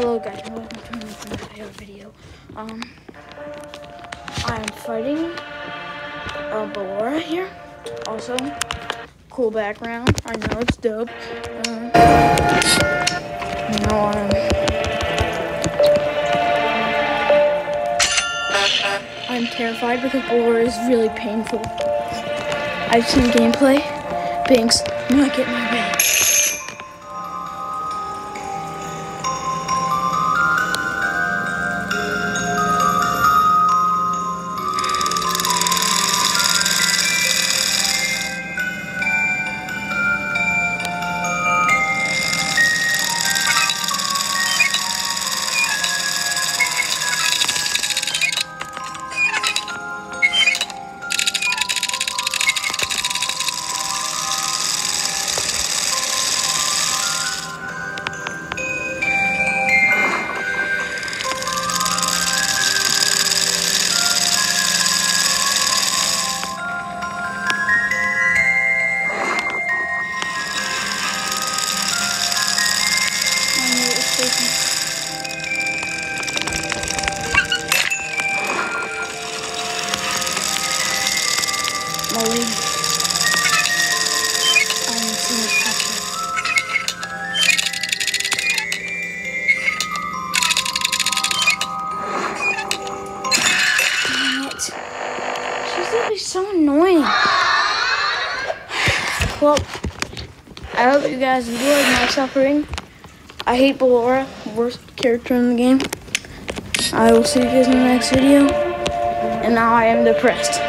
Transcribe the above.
Hello guys, welcome to another video. Um, I'm fighting uh, Ballora here. Also, cool background. I know it's dope. Um, you know, um, I'm terrified because Ballora is really painful. I've seen gameplay. Binks, not get my way. Dang it. She's gonna be so annoying. Well, I hope you guys enjoyed my suffering. I hate Ballora, worst character in the game. I will see you guys in the next video. And now I am depressed.